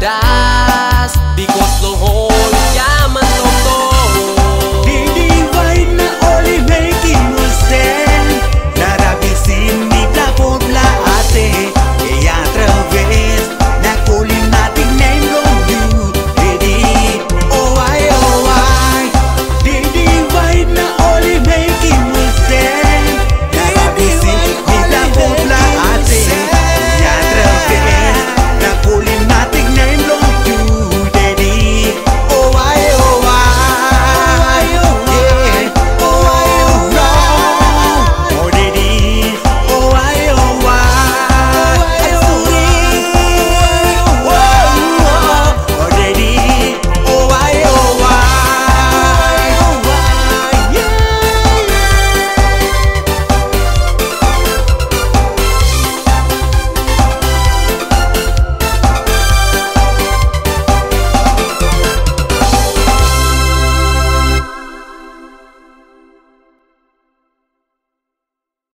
die.